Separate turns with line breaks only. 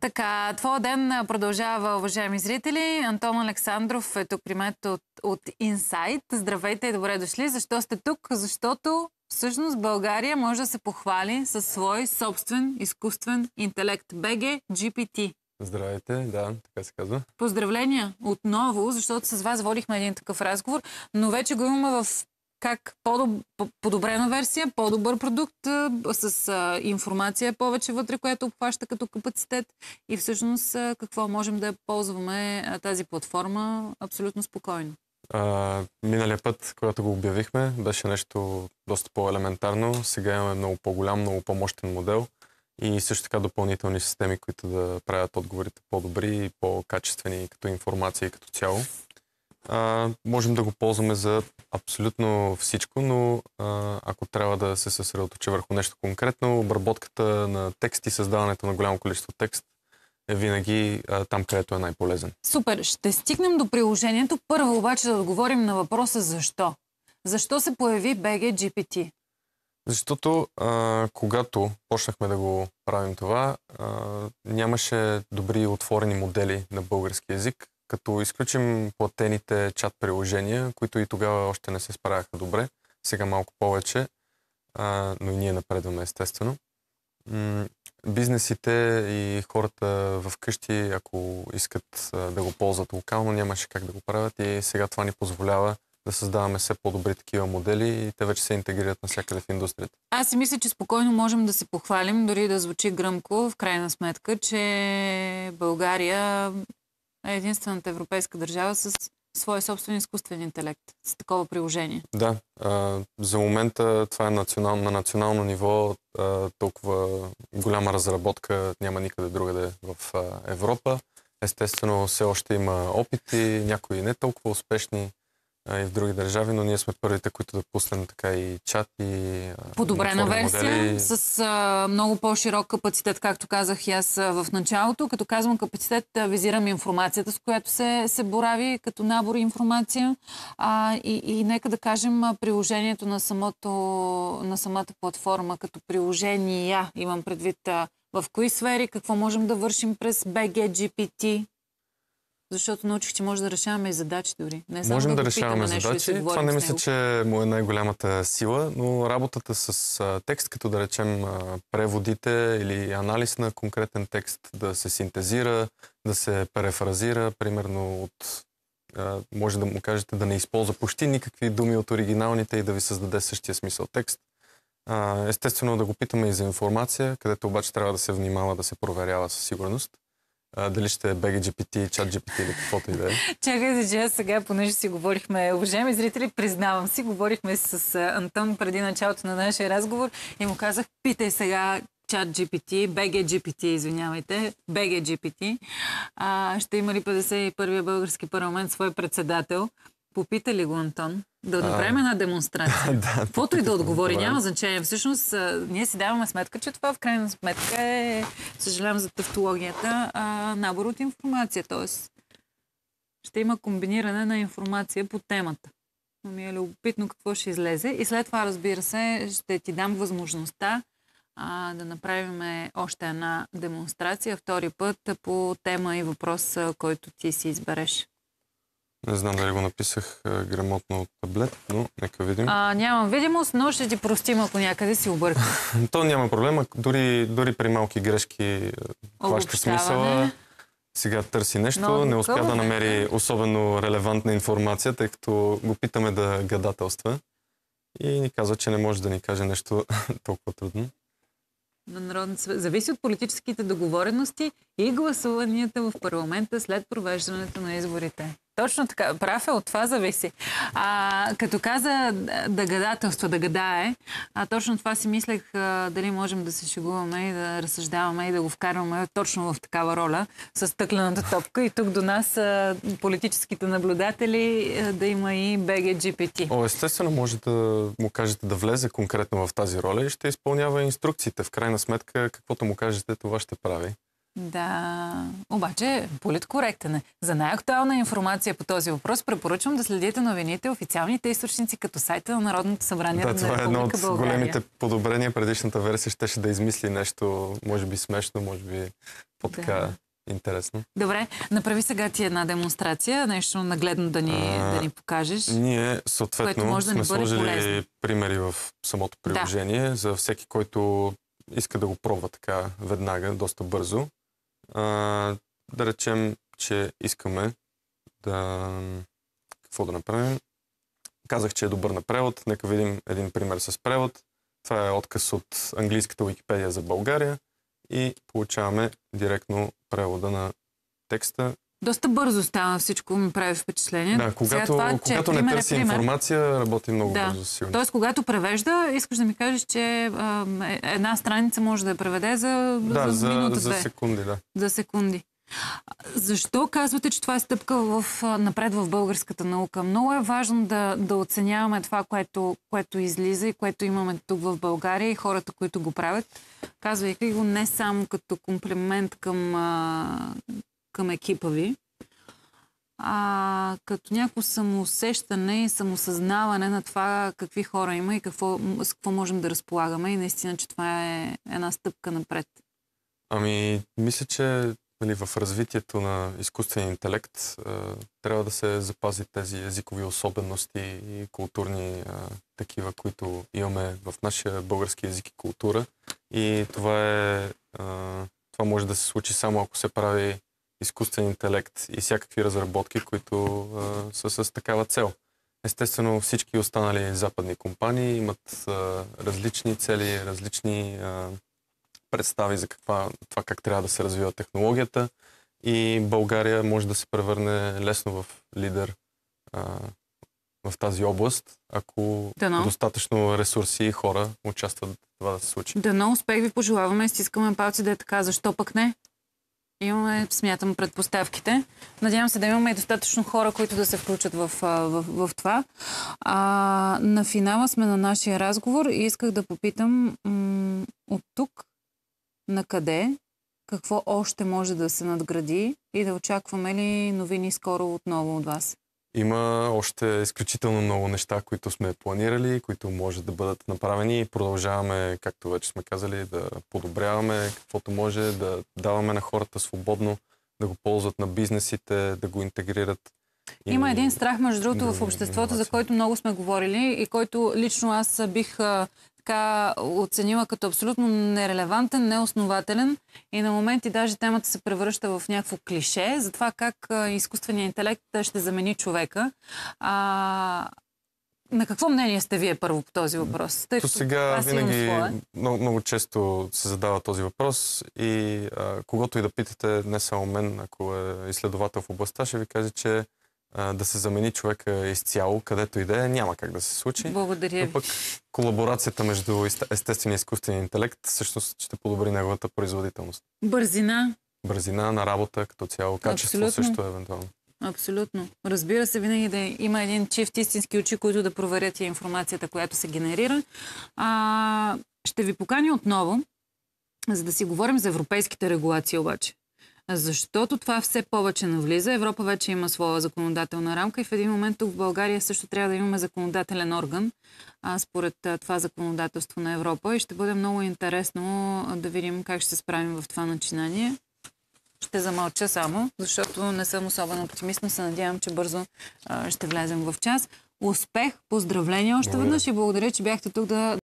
Така, твоя ден продължава, уважаеми зрители. Антон Александров е тук при мен от, от Insight. Здравейте и добре дошли. Защо сте тук? Защото всъщност България може да се похвали със свой собствен изкуствен интелект. БГ GPT.
Здравейте, да, така се казва.
Поздравления отново, защото с вас водихме един такъв разговор, но вече го имаме в как подобрена версия, по-добър продукт с информация повече вътре, която обхваща като капацитет и всъщност какво можем да ползваме тази платформа абсолютно спокойно.
А, миналия път, когато го обявихме, беше нещо доста по-елементарно. Сега имаме много по-голям, много по-мощен модел и също така допълнителни системи, които да правят отговорите по-добри и по-качествени като информация и като цяло. А, можем да го ползваме за абсолютно всичко, но а, ако трябва да се съсредоточа върху нещо конкретно, обработката на текст и създаването на голямо количество текст е винаги а, там, където е най-полезен.
Супер. Ще стигнем до приложението. Първо обаче да отговорим на въпроса защо. Защо се появи BG GPT?
Защото а, когато почнахме да го правим това, а, нямаше добри отворени модели на български язик, като изключим платените чат приложения, които и тогава още не се справяха добре, сега малко повече, а, но и ние напредваме естествено. М- бизнесите и хората в къщи, ако искат а, да го ползват локално, нямаше как да го правят и сега това ни позволява да създаваме все по-добри такива модели и те вече се интегрират навсякъде в индустрията.
Аз си мисля, че спокойно можем да се похвалим, дори да звучи гръмко, в крайна сметка, че България е единствената европейска държава с своя собствен изкуствен интелект, с такова приложение.
Да, а, за момента това е национал, на национално ниво а, толкова голяма разработка няма никъде другаде в а, Европа. Естествено, все още има опити, някои не толкова успешни и в други държави, но ние сме първите, които да пуснем така и чат и
Подобрена версия модели. с а, много по-широк капацитет, както казах и аз в началото. Като казвам капацитет, визирам информацията, с която се, се борави като набор информация. А, и, и нека да кажем приложението на, самото, на самата платформа като приложение. Имам предвид в кои сфери, какво можем да вършим през BGGPT, защото научих, че може да решаваме и задачи дори.
Не само Можем да, да решаваме задачи. Да Това не мисля, че му е най-голямата сила, но работата с а, текст, като да речем а, преводите или анализ на конкретен текст, да се синтезира, да се префразира, примерно от а, може да му кажете да не използва почти никакви думи от оригиналните и да ви създаде същия смисъл текст. Естествено да го питаме и за информация, където обаче трябва да се внимава да се проверява със сигурност дали ще е BGGPT, ChatGPT или каквото и да е.
Чакайте, че сега, понеже си говорихме, уважаеми зрители, признавам си, говорихме с Антон преди началото на нашия разговор и му казах, питай сега чат GPT, BGGPT, извинявайте, BGGPT. А, ще има ли 51-я български парламент свой председател? Попита ли го Антон да направим една демонстрация? да, Каквото и да отговори, няма значение. Всъщност, ние си даваме сметка, че това в крайна сметка е, съжалявам за тавтологията, а, набор от информация. Тоест, ще има комбиниране на информация по темата. Но ми е любопитно какво ще излезе. И след това, разбира се, ще ти дам възможността а, да направим още една демонстрация, втори път по тема и въпрос, който ти си избереш.
Не знам дали го написах е, грамотно от таблет, но нека видим.
А, нямам видимост, но ще ти простим, ако някъде си обърка.
То няма проблема. Дори, дори при малки грешки е, хваща смисъла. Сега търси нещо, Много не успя да намери особено релевантна информация, тъй като го питаме да гадателства. И ни казва, че не може да ни каже нещо толкова трудно
на съвет. Зависи от политическите договорености и гласуванията в парламента след провеждането на изборите. Точно така. Прав е, от това зависи. А, като каза да гадателства, да гадае, а точно това си мислех а, дали можем да се шегуваме и да разсъждаваме и да го вкарваме точно в такава роля с тъклената топка и тук до нас а, политическите наблюдатели а, да има и BGGPT.
О, естествено може да му кажете да влезе конкретно в тази роля и ще изпълнява инструкциите. В крайна сметка, каквото му кажете, това ще прави.
Да, обаче политкоректен е. За най-актуална информация по този въпрос препоръчвам да следите новините, официалните източници, като сайта на Народното събрание
Да,
на
това е едно от
България.
големите подобрения. Предишната версия щеше да измисли нещо, може би смешно, може би по-така
Да.
интересно.
Добре, направи сега ти една демонстрация, нещо нагледно да ни,
А,
да ни покажеш.
Ние,
Което
съответно,
може да
сме сложили
полезно.
примери в самото приложение за всеки, който иска да го пробва така веднага, доста бързо. А, да речем, че искаме да... Какво да направим? Казах, че е добър на превод. Нека видим един пример с превод. Това е отказ от английската Википедия за България и получаваме директно превода на текста
Доста бързо става всичко, ми прави впечатление.
Да,
Сега
когато,
това, че
когато не
е
търси
пример.
информация, работи много
Да.
бързо, сигурно.
Тоест, когато превежда, искаш да ми кажеш, че а, е- една страница може да я преведе за,
Да,
за,
за,
минута,
за
две,
секунди, да.
за секунди. Защо казвате, че това е стъпка в, напред в българската наука? Много е важно да, да оценяваме това, което, което излиза и което имаме тук в България и хората, които го правят, казвайки го не само като комплимент към, към екипа ви, а като някакво самоусещане и самосъзнаване на това какви хора има и какво, с какво можем да разполагаме и наистина, че това е една стъпка напред.
Ами, мисля, че нали, в развитието на изкуствения интелект а, трябва да се запази тези езикови особености и културни а, такива, които имаме в нашия български език и култура. И това е... А, това може да се случи само ако се прави изкуствен интелект и всякакви разработки, които а, са с такава цел. Естествено, всички останали западни компании имат а, различни цели, различни а, представи за каква, това как трябва да се развива технологията и България може да се превърне лесно в лидер а, в тази област, ако
Дано.
достатъчно ресурси и хора участват това да се случи.
Дано успех ви пожелаваме, стискаме палци да е така, защо пък не? Имаме, смятам, предпоставките. Надявам се да имаме и достатъчно хора, които да се включат в, в, в това. А, на финала сме на нашия разговор и исках да попитам м- от тук на къде, какво още може да се надгради и да очакваме ли новини скоро отново от вас?
Има още изключително много неща, които сме планирали, които може да бъдат направени и продължаваме, както вече сме казали, да подобряваме каквото може, да даваме на хората свободно да го ползват на бизнесите, да го интегрират. И-
Има един страх, между другото, в обществото, за който много сме говорили и който лично аз бих така оценила като абсолютно нерелевантен, неоснователен и на моменти даже темата се превръща в някакво клише за това как изкуственият интелект ще замени човека. А, на какво мнение сте вие първо по този въпрос? Тъй
До сега винаги много, много често се задава този въпрос и а, когато и да питате, не само мен, ако е изследовател в областта, ще ви каже, че а, да се замени човека изцяло, където и да е, няма как да се случи.
Благодаря
Но
ви.
пък колаборацията между ест- естествения и изкуствения интелект всъщност ще подобри неговата производителност.
Бързина,
Бързина на работа като цяло, качество
Абсолютно.
също евентуално.
Абсолютно. Разбира се, винаги да има един чифт истински очи, които да проверят и информацията, която се генерира. А, ще ви поканя отново, за да си говорим за европейските регулации обаче. Защото това все повече навлиза. Европа вече има своя законодателна рамка и в един момент тук в България също трябва да имаме законодателен орган а, според това законодателство на Европа и ще бъде много интересно да видим как ще се справим в това начинание. Ще замълча само, защото не съм особено оптимист, но се надявам, че бързо а, ще влезем в час. Успех, поздравления още веднъж и благодаря, че бяхте тук да